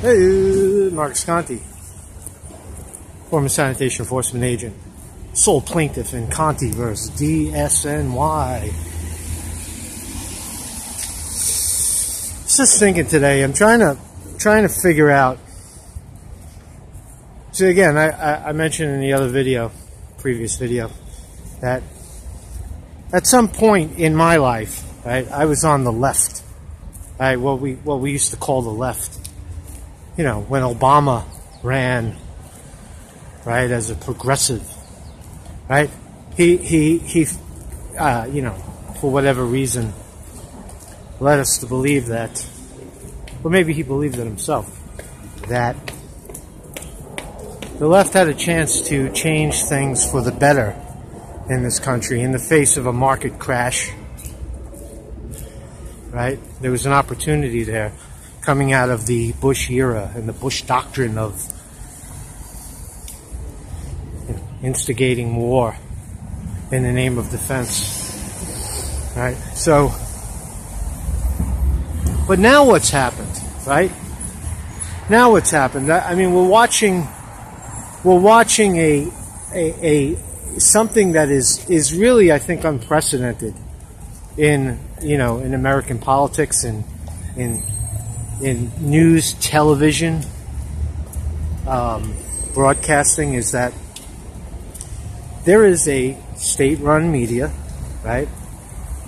Hey, uh, Marcus Conte, former sanitation enforcement agent, sole plaintiff in Conte versus DSNY. Just thinking today, I'm trying to trying to figure out. So again, I, I, I mentioned in the other video, previous video, that at some point in my life, right, I was on the left, right, what we what we used to call the left you know, when Obama ran, right, as a progressive, right, he, he, he, uh, you know, for whatever reason, led us to believe that, or maybe he believed it himself, that the left had a chance to change things for the better in this country in the face of a market crash. Right? There was an opportunity there coming out of the Bush era and the Bush doctrine of you know, instigating war in the name of defense. Right? So, but now what's happened, right? Now what's happened? I mean, we're watching, we're watching a, a, a something that is is really, I think, unprecedented in you know in American politics and in in news, television, um, broadcasting is that there is a state run media, right?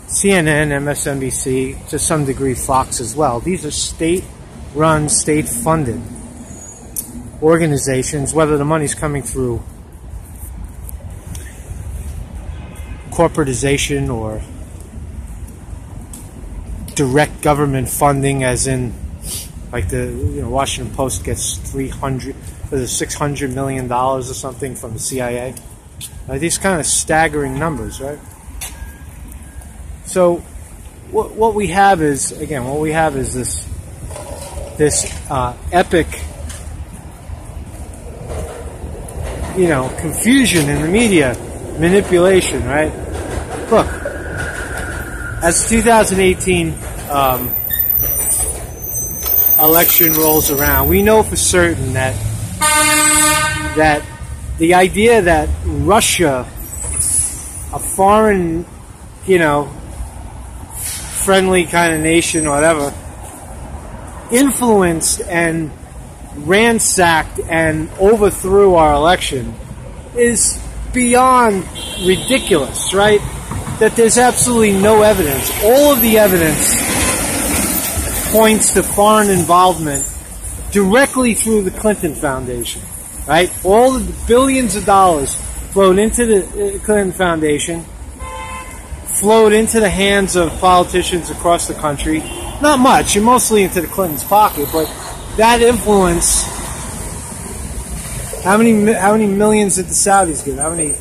CNN, MSNBC, to some degree Fox as well. These are state run, state funded organizations, whether the money's coming through corporatization or direct government funding, as in like the you know, Washington Post gets 300, or 600 million dollars or something from the CIA. These kind of staggering numbers, right? So, what what we have is again, what we have is this this uh, epic, you know, confusion in the media, manipulation, right? Look, as 2018. Um, election rolls around, we know for certain that that the idea that Russia, a foreign, you know, friendly kind of nation or whatever, influenced and ransacked and overthrew our election is beyond ridiculous, right? That there's absolutely no evidence. All of the evidence points to foreign involvement directly through the Clinton Foundation, right? All the billions of dollars flowed into the uh, Clinton Foundation, flowed into the hands of politicians across the country. Not much, mostly into the Clintons' pocket, but that influence. How many how many millions did the Saudis give? How many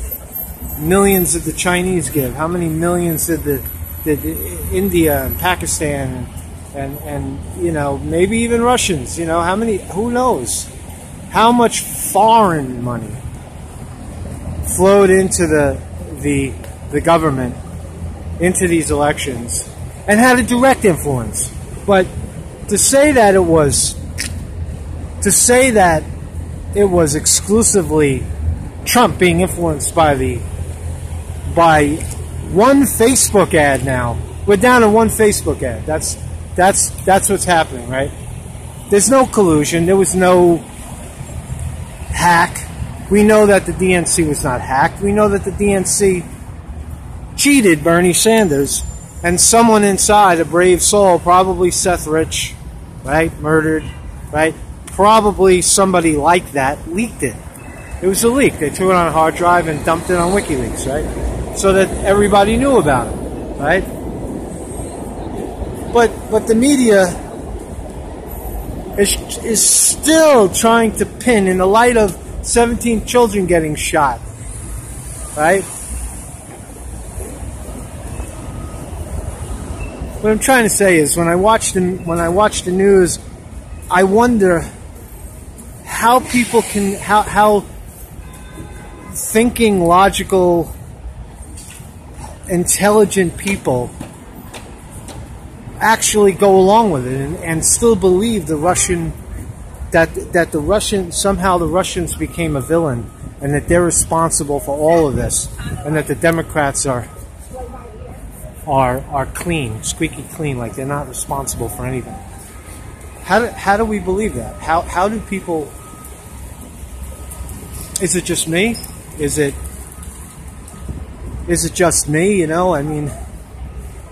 millions did the Chinese give? How many millions did the did India and Pakistan and and and you know maybe even Russians. You know how many? Who knows? How much foreign money flowed into the the the government into these elections and had a direct influence. But to say that it was to say that it was exclusively Trump being influenced by the by one Facebook ad now. We're down to one Facebook ad. That's that's that's what's happening, right? There's no collusion. There was no hack. We know that the DNC was not hacked. We know that the DNC cheated Bernie Sanders, and someone inside, a brave soul, probably Seth Rich, right, murdered, right, probably somebody like that leaked it. It was a leak. They threw it on a hard drive and dumped it on WikiLeaks, right, so that everybody knew about it, right. But but the media is is still trying to pin in the light of 17 children getting shot. Right? What I'm trying to say is when I watch the when I watch the news, I wonder how people can how how thinking logical intelligent people actually go along with it and, and still believe the Russian that that the Russian somehow the Russians became a villain and that they're responsible for all of this and that the Democrats are are are clean, squeaky clean, like they're not responsible for anything. How do, how do we believe that? How how do people is it just me? Is it is it just me, you know? I mean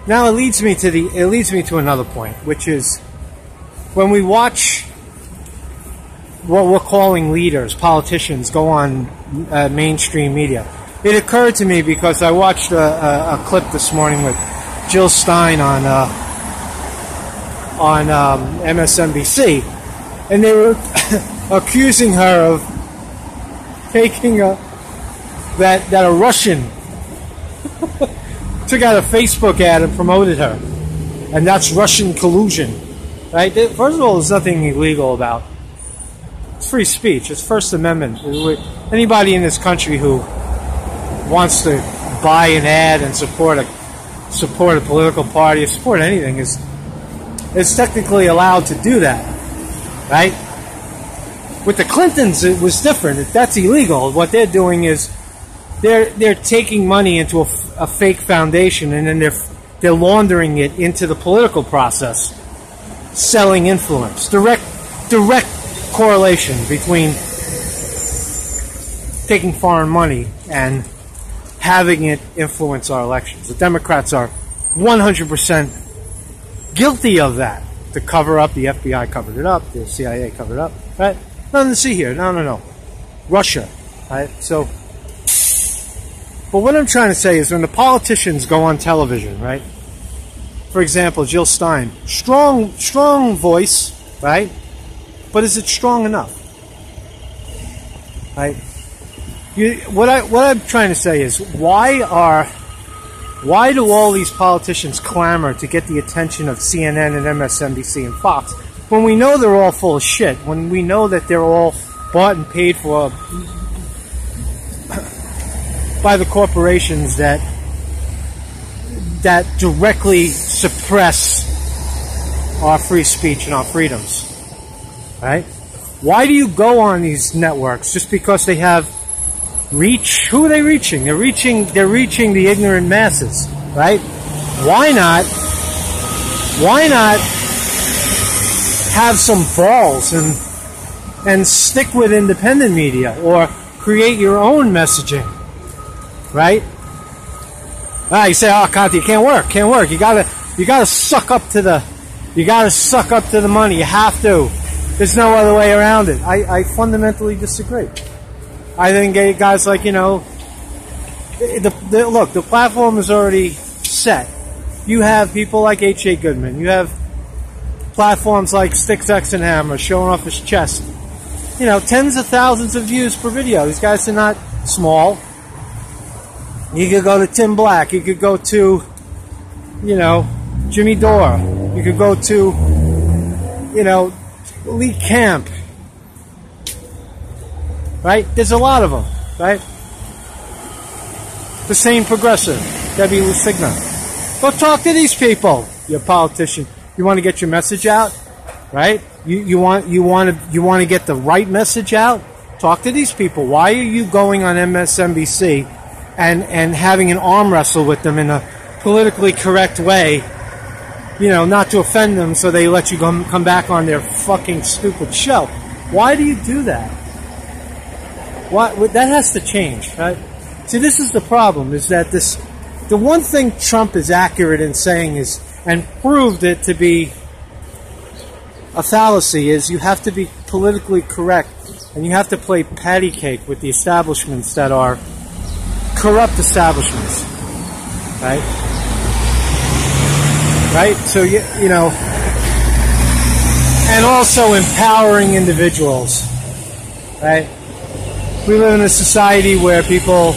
now it leads me to the it leads me to another point, which is when we watch what we're calling leaders, politicians, go on uh, mainstream media. It occurred to me because I watched a, a, a clip this morning with Jill Stein on uh, on um, MSNBC, and they were accusing her of taking a that that a Russian took out a Facebook ad and promoted her, and that's Russian collusion, right? First of all, there's nothing illegal about it's free speech. It's First Amendment. Anybody in this country who wants to buy an ad and support a support a political party or support anything is is technically allowed to do that, right? With the Clintons, it was different. That's illegal. What they're doing is they're they're taking money into a, a fake foundation and then they're they're laundering it into the political process, selling influence, direct direct correlation between taking foreign money and having it influence our elections. The Democrats are 100% guilty of that. To cover up, the FBI covered it up, the CIA covered it up, right? Nothing to see here. No, no, no. Russia, right? So, but what I'm trying to say is when the politicians go on television, right? For example, Jill Stein, strong, strong voice, right? but is it strong enough? Right? You, what I what I'm trying to say is why are why do all these politicians clamor to get the attention of CNN and MSNBC and Fox when we know they're all full of shit? When we know that they're all bought and paid for by the corporations that that directly suppress our free speech and our freedoms right? Why do you go on these networks just because they have reach? Who are they reaching? They're reaching they're reaching the ignorant masses, right? Why not why not have some balls and and stick with independent media or create your own messaging, right? Ah, you say, "Oh, Conte, it can't work, can't work." You gotta, you gotta suck up to the, you gotta suck up to the money. You have to. There's no other way around it. I, I fundamentally disagree. I think guys like, you know, the, the, look, the platform is already set. You have people like H.A. Goodman. You have platforms like Styxhexenhammer showing off his chest. You know, tens of thousands of views per video. These guys are not small. You could go to Tim Black. You could go to, you know, Jimmy Dore. You could go to, you know, Lee Camp. Right? There's a lot of them, right? The Sane Progressive, Debbie Lusignan. Go talk to these people, you politician. You want to get your message out, right? You, you want you want to you want to get the right message out. Talk to these people. Why are you going on MSNBC and and having an arm wrestle with them in a politically correct way you know, not to offend them so they let you come, come back on their fucking stupid show. Why do you do that? Why, that has to change, right? See, this is the problem, is that this, the one thing Trump is accurate in saying is, and proved it to be a fallacy, is you have to be politically correct and you have to play patty cake with the establishments that are corrupt establishments, right? right? So you you know, and also empowering individuals, right? We live in a society where people,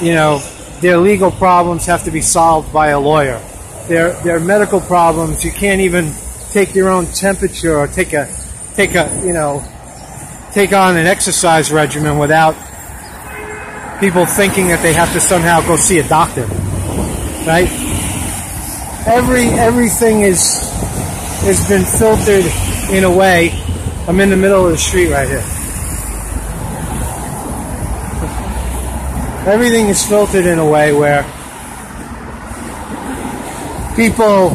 you know, their legal problems have to be solved by a lawyer. Their their medical problems, you can't even take your own temperature or take a take a you know take on an exercise regimen without people thinking that they have to somehow go see a doctor, right? every everything is has been filtered in a way I'm in the middle of the street right here. Everything is filtered in a way where people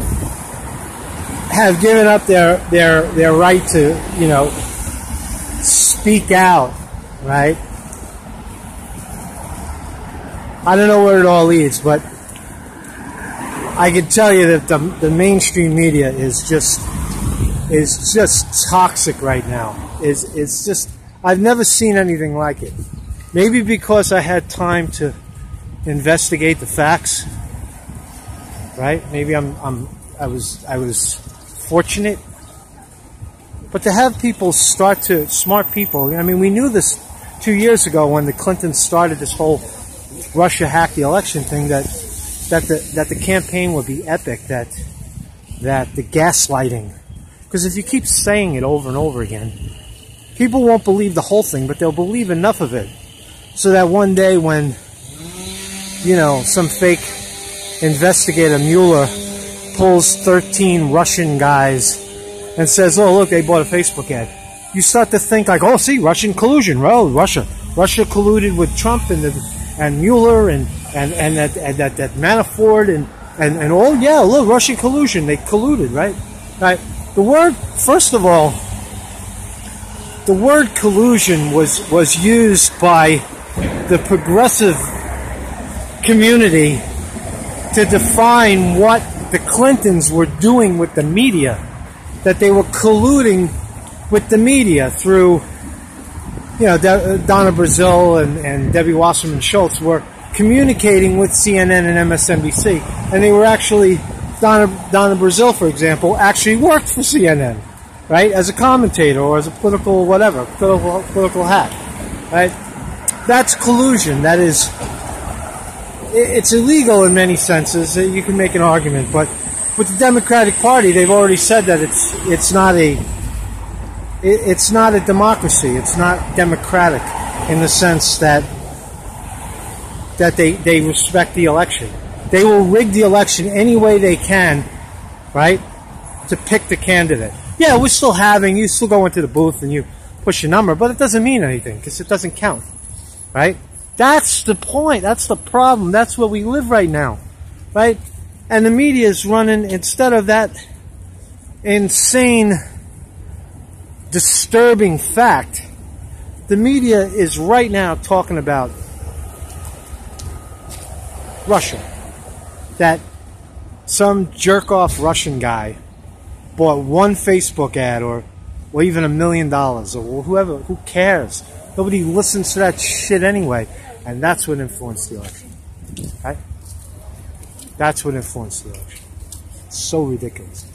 have given up their their their right to, you know, speak out, right? I don't know where it all leads, but I can tell you that the, the mainstream media is just is just toxic right now. Is it's just I've never seen anything like it. Maybe because I had time to investigate the facts. Right? Maybe I'm I'm I was I was fortunate. But to have people start to smart people, I mean we knew this two years ago when the Clintons started this whole Russia hacked the election thing that that the that the campaign would be epic, that that the gaslighting because if you keep saying it over and over again, people won't believe the whole thing, but they'll believe enough of it so that one day when, you know, some fake investigator, Mueller, pulls 13 Russian guys and says, oh, look, they bought a Facebook ad. You start to think like, oh, see, Russian collusion. well Russia. Russia colluded with Trump and the, and Mueller and, and, and that, and that, that Manafort and, and, and all, yeah, look, Russian collusion. They colluded, right? Right. The word, first of all, the word collusion was, was used by the progressive community to define what the Clintons were doing with the media, that they were colluding with the media through, you know, uh, Donna Brazile and, and Debbie Wasserman Schultz were communicating with CNN and MSNBC, and they were actually Donna, Donna Brazile, for example, actually worked for CNN, right, as a commentator or as a political whatever, political, political hack, right? That's collusion. That is, it's illegal in many senses. Uh, you can make an argument, but with the Democratic Party, they've already said that it's it's not a it's not a democracy. It's not democratic in the sense that that they, they respect the election. They will rig the election any way they can, right, to pick the candidate. Yeah, we're still having, you still go into the booth and you push a number, but it doesn't mean anything because it doesn't count, right? That's the point. That's the problem. That's where we live right now, right? And the media is running, instead of that insane, disturbing fact, the media is right now talking about Russia. That some jerk off Russian guy bought one Facebook ad or or even a million dollars or whoever who cares? Nobody listens to that shit anyway. And that's what influenced the election right? That's what influenced the election. So ridiculous